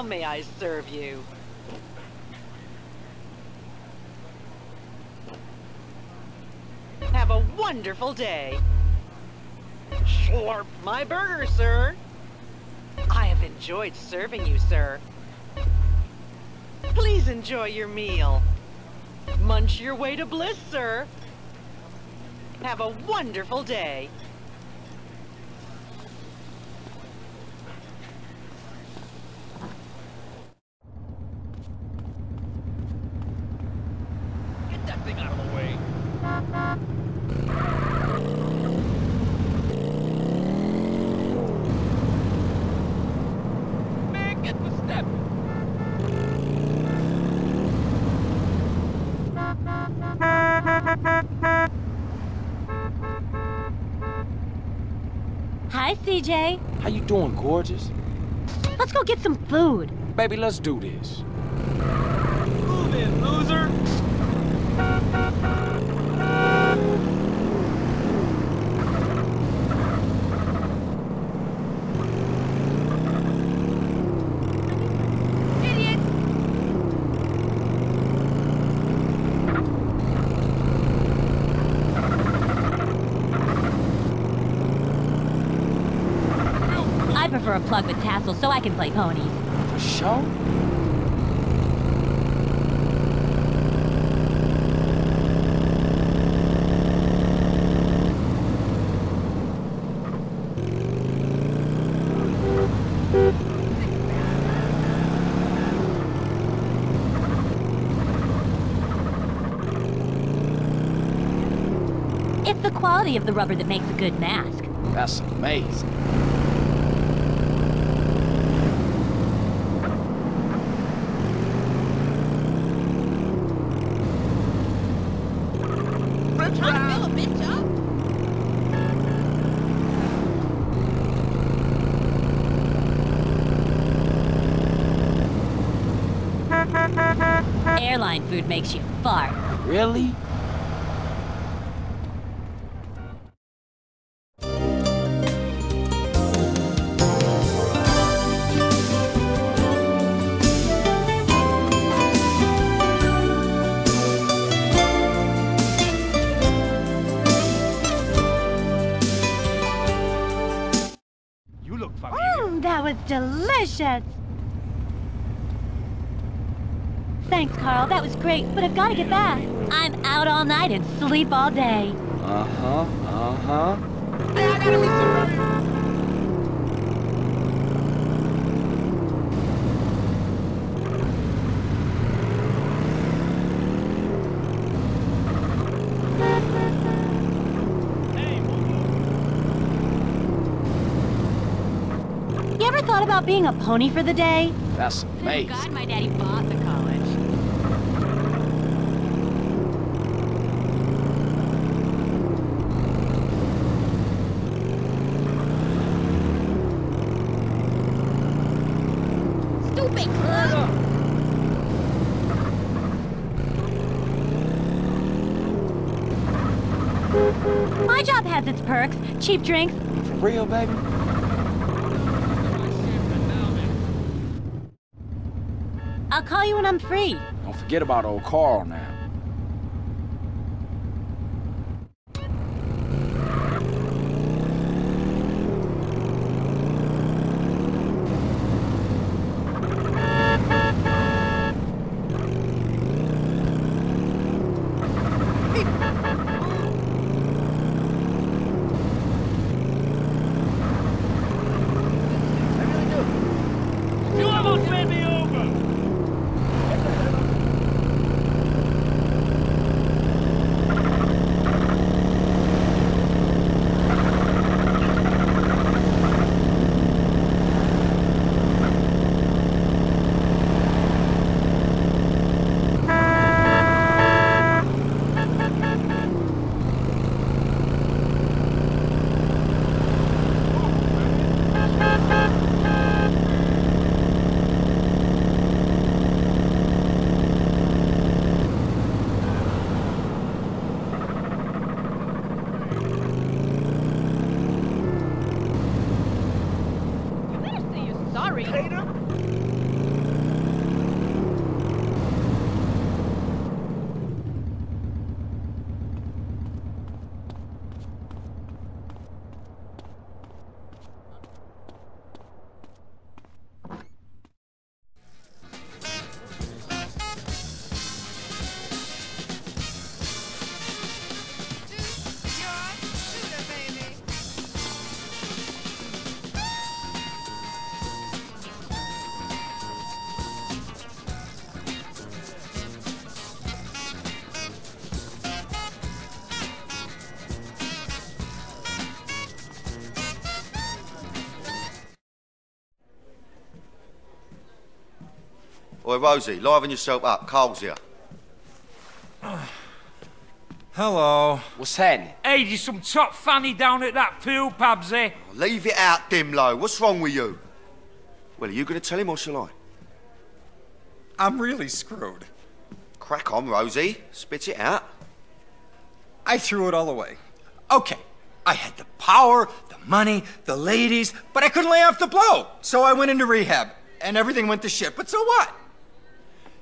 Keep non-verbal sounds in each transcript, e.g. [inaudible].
How may I serve you? Have a wonderful day. Slurp my burger, sir. I have enjoyed serving you, sir. Please enjoy your meal. Munch your way to bliss, sir. Have a wonderful day. Get that thing out of the way. Man, get the step. Hi, CJ. How you doing, gorgeous? Let's go get some food. Baby, let's do this. Move in, loser. I prefer a so I can play ponies. For sure? It's the quality of the rubber that makes a good mask. That's amazing. Airline food makes you fart. Really? You look oh, familiar. Mmm, that was delicious. Thanks, Carl. That was great, but I've got to get back. I'm out all night and sleep all day. Uh-huh, uh-huh. Hey, I gotta be serious. You ever thought about being a pony for the day? That's Thank amazing. God my daddy bought the Cheap drink. For real, baby? I'll call you when I'm free. Don't forget about old Carl now. Oi, Rosie, liven yourself up. Carl's here. [sighs] Hello. What's happening? Hey, there's some top fanny down at that pool, Pabsy. Leave it out, Dimlo. What's wrong with you? Well, are you going to tell him or shall I? I'm really screwed. Crack on, Rosie. Spit it out. I threw it all away. Okay, I had the power, the money, the ladies, but I couldn't lay off the blow. So I went into rehab, and everything went to shit. But so what?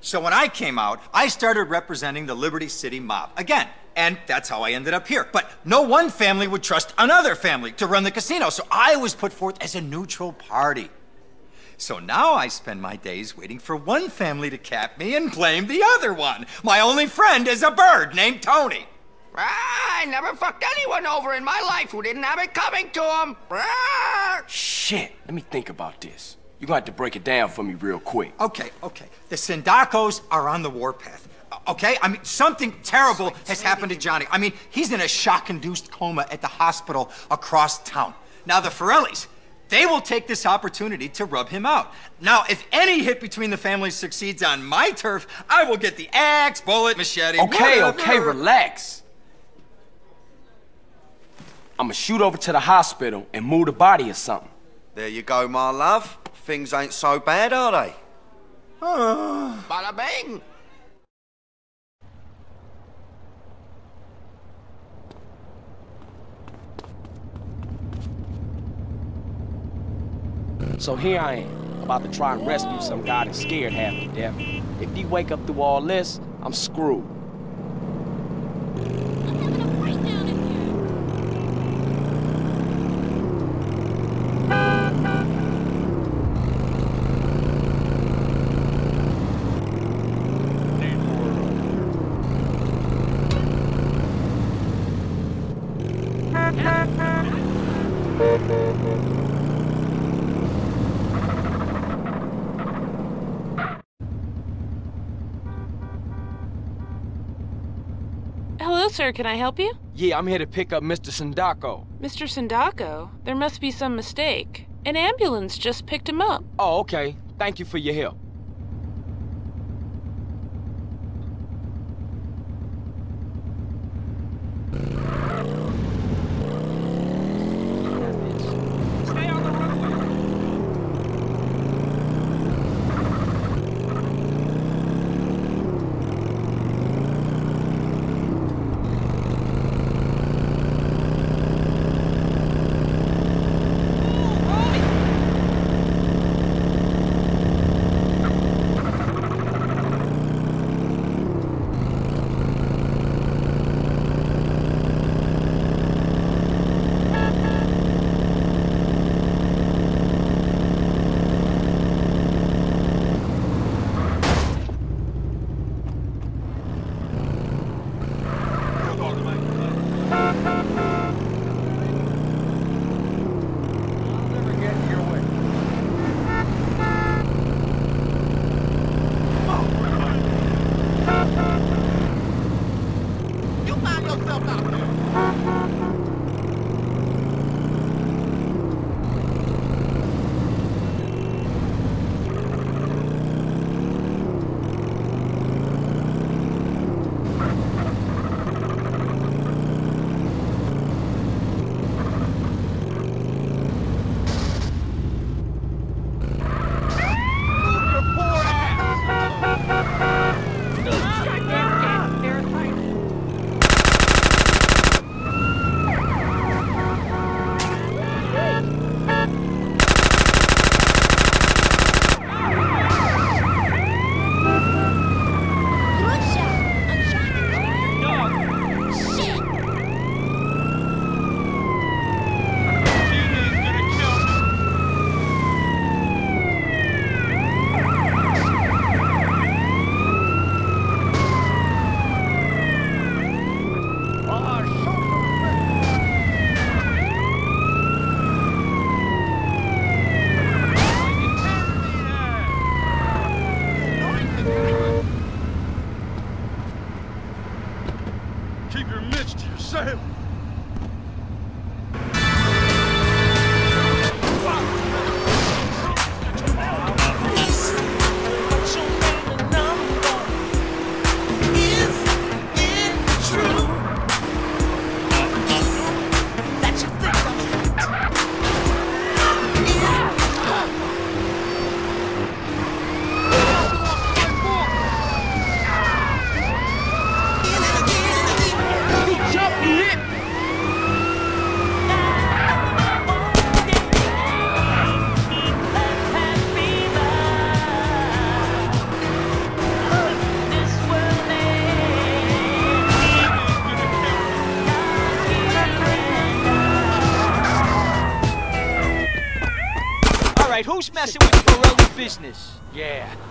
So when I came out, I started representing the Liberty City mob again. And that's how I ended up here. But no one family would trust another family to run the casino, so I was put forth as a neutral party. So now I spend my days waiting for one family to cap me and blame the other one. My only friend is a bird named Tony. Ah, I never fucked anyone over in my life who didn't have it coming to them. Ah. Shit, let me think about this. You're gonna have to break it down for me real quick. Okay, okay. The Sindaccos are on the warpath. Okay? I mean, something terrible has happened to Johnny. I mean, he's in a shock induced coma at the hospital across town. Now, the Forellis, they will take this opportunity to rub him out. Now, if any hit between the families succeeds on my turf, I will get the axe, bullet, machete. Okay, whatever. okay, relax. I'ma shoot over to the hospital and move the body or something. There you go, my love. Things ain't so bad, are they? Ah. Bada bing. So here I am, about to try and rescue some guy that's scared half to death. If he wake up through all this, I'm screwed. I'm having a breakdown in here. Hello, sir. Can I help you? Yeah, I'm here to pick up Mr. Sindacco. Mr. Sindacco, there must be some mistake. An ambulance just picked him up. Oh, okay. Thank you for your help.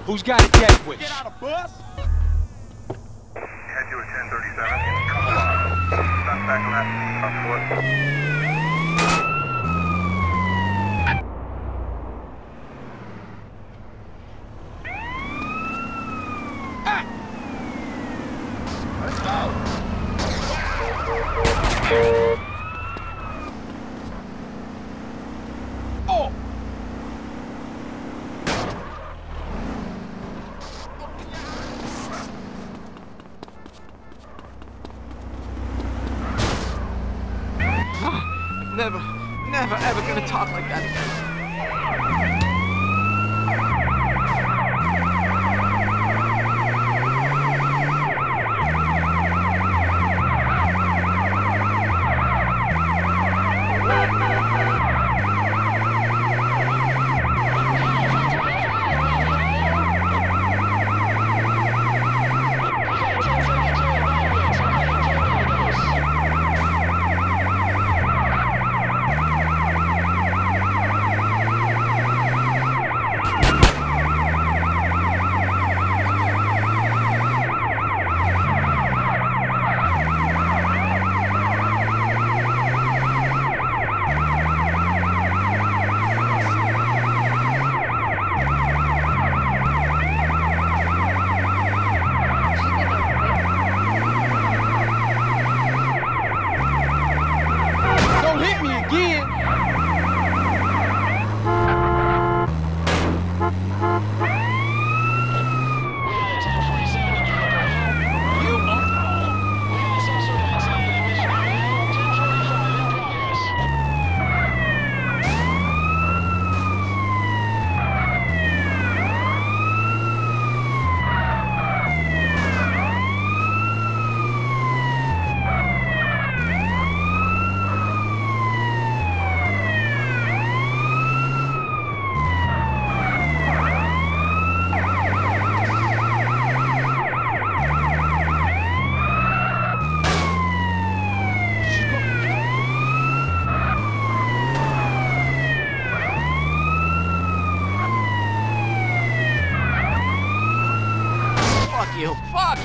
Who's got it, death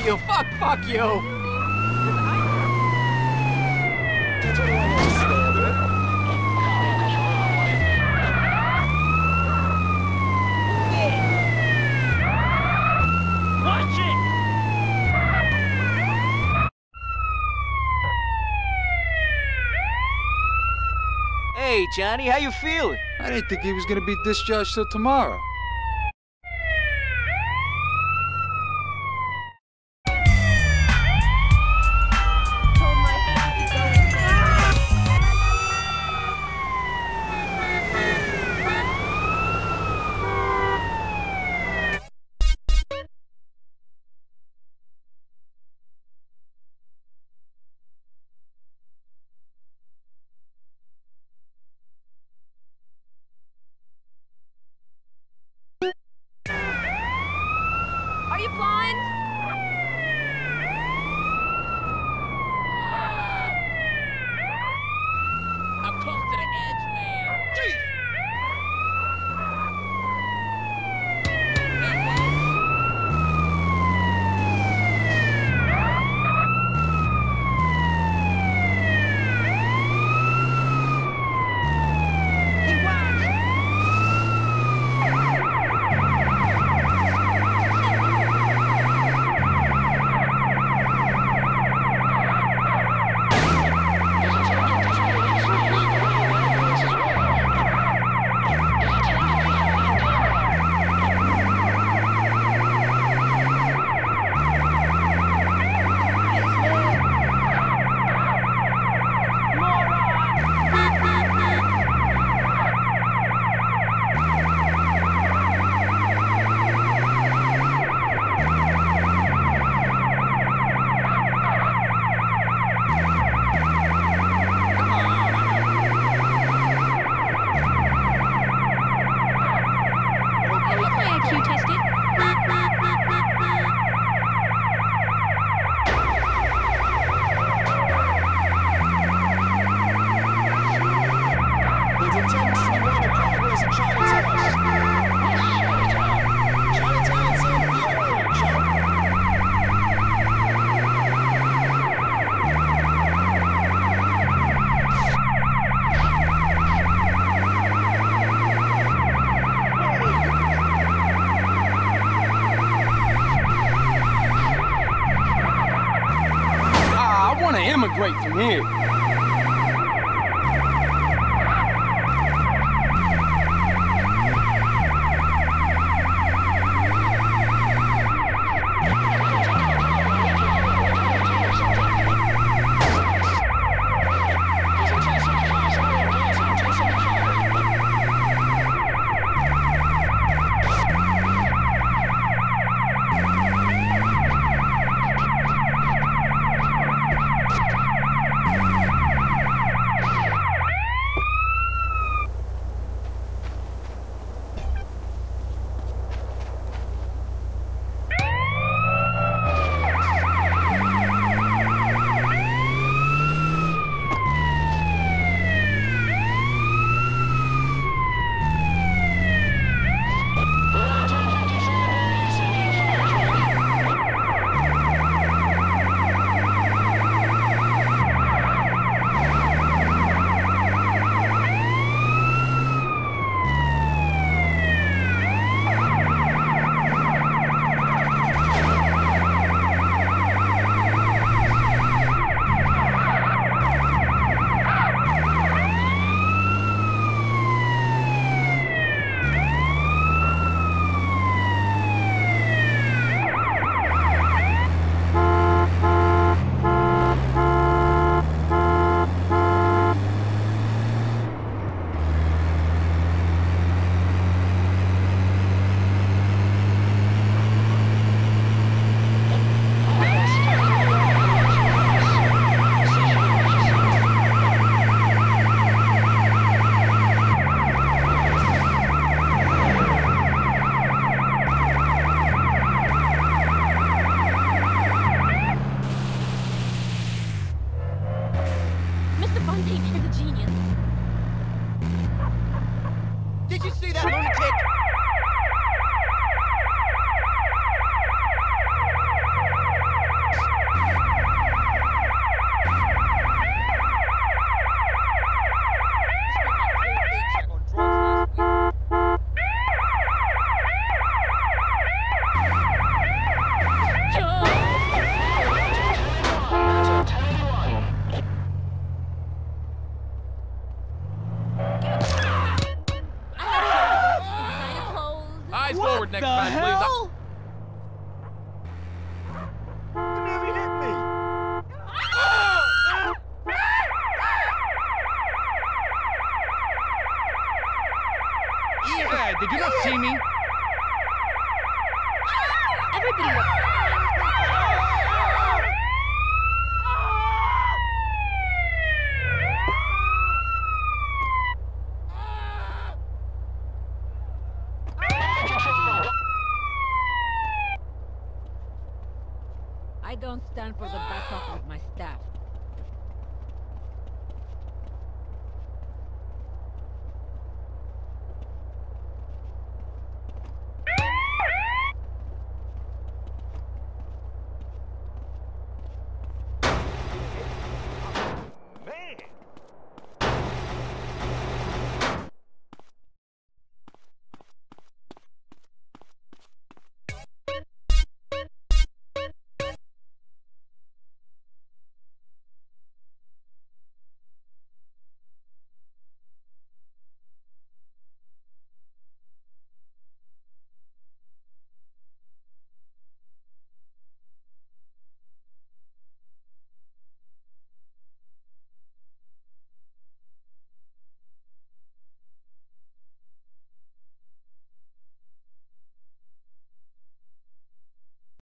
you, fuck, fuck you. Watch it! Hey, Johnny, how you feeling? I didn't think he was gonna be discharged till tomorrow. Great from here. Did you see that lunatic? Did you not see me?